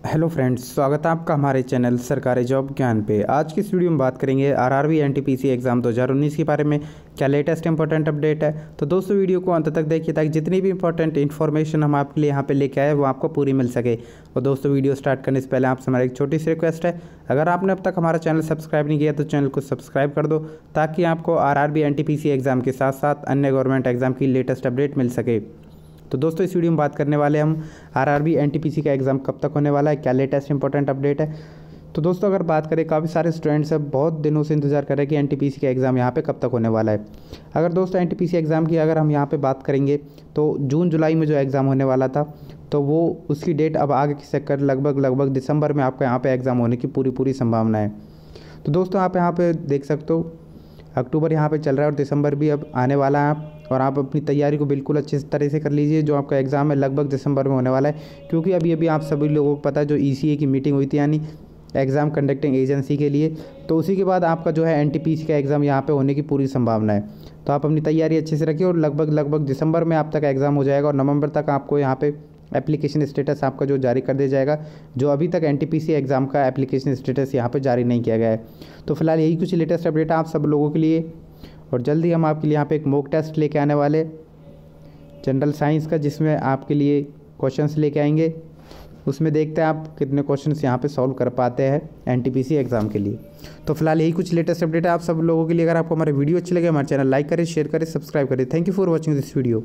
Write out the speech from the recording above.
Hello friends, स्वागत है आपका हमारे चैनल सरकारी जॉब ज्ञान पे। आज की इस वीडियो में बात करेंगे आरआरबी एनटीपीसी एग्ज़ाम 2019 के बारे में। क्या लेटेस्ट इंपॉर्टेंट अपडेट है? तो दोस्तों, वीडियो को अंत तक देखिए ताकि जितनी भी इंपॉर्टेंट इन्फॉर्मेशन हम आपके लिए यहाँ पे लेके आए वो आपको पूरी मिल सके। और दोस्तों, वीडियो स्टार्ट करने से पहले आपसे हमारी एक छोटी सी रिक्वेस्ट है, अगर आपने अब तक हमारा चैनल सब्सक्राइब नहीं किया तो चैनल को सब्सक्राइब कर दो, ताकि आपको आर आर एग्ज़ाम के साथ साथ अन्य गवर्नमेंट एग्ज़ाम की लेटेस्ट अपडेट मिल सके। तो दोस्तों, इस वीडियो में बात करने वाले हम आरआरबी एनटीपीसी का एग्ज़ाम कब तक होने वाला है, क्या लेटेस्ट इंपॉर्टेंट अपडेट है? तो दोस्तों, अगर बात करें, काफ़ी सारे स्टूडेंट्स अब बहुत दिनों से इंतज़ार कर रहे हैं कि एनटीपीसी का एग्ज़ाम यहाँ पे कब तक होने वाला है। अगर दोस्तों एनटीपीसी एग्ज़ाम की अगर हम यहाँ पे बात करेंगे तो जून, जुलाई में जो एग्ज़ाम होने वाला था तो वो उसकी डेट अब आगे की कर लगभग लगभग दिसंबर में आपका यहाँ पर एग्ज़ाम होने की पूरी पूरी संभावना है। तो दोस्तों, आप यहाँ पर देख सकते हो, अक्टूबर यहाँ पर चल रहा है और दिसंबर भी अब आने वाला है। आप और आप अपनी तैयारी को बिल्कुल अच्छे तरह से कर लीजिए, जो आपका एग्ज़ाम है, लगभग दिसंबर में होने वाला है। क्योंकि अभी अभी आप सभी लोगों को पता है, जो ई e की मीटिंग हुई थी, यानी एग्ज़ाम कंडक्टिंग एजेंसी के लिए तो उसी के बाद आपका जो है एनटीपीसी का एग्ज़ाम यहाँ पे होने की पूरी संभावना है। तो आप अपनी तैयारी अच्छे से रखिए और लगभग लगभग दिसंबर में आप तक एग्ज़ाम हो जाएगा और नवंबर तक आपको यहाँ पे एप्लीकेशन स्टेटस आपका जो जारी कर दिया जाएगा, जो अभी तक एनटीपीसी एग्ज़ाम का एप्लीकेशन स्टेटस यहाँ पर जारी नहीं किया गया है। तो फ़िलहाल यही कुछ लेटेस्ट अपडेट आप सब लोगों के लिए। और जल्दी हम आपके लिए यहाँ पे एक मॉक टेस्ट लेके आने वाले जनरल साइंस का, जिसमें आपके लिए क्वेश्चंस लेके आएँगे। उसमें देखते हैं आप कितने क्वेश्चन यहाँ पे सॉल्व कर पाते हैं एनटीपीसी एग्ज़ाम के लिए। तो फ़िलहाल यही कुछ लेटेस्ट अपडेट है। आप सब लोगों के लिए अगर आपको हमारे वीडियो अच्छे लगे, हमारे चैनल लाइक करें शेयर करें सब्सक्राइब करें। Thank you for watching this video